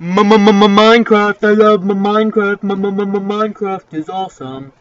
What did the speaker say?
Minecraft, I love my Minecraft. My Minecraft is awesome.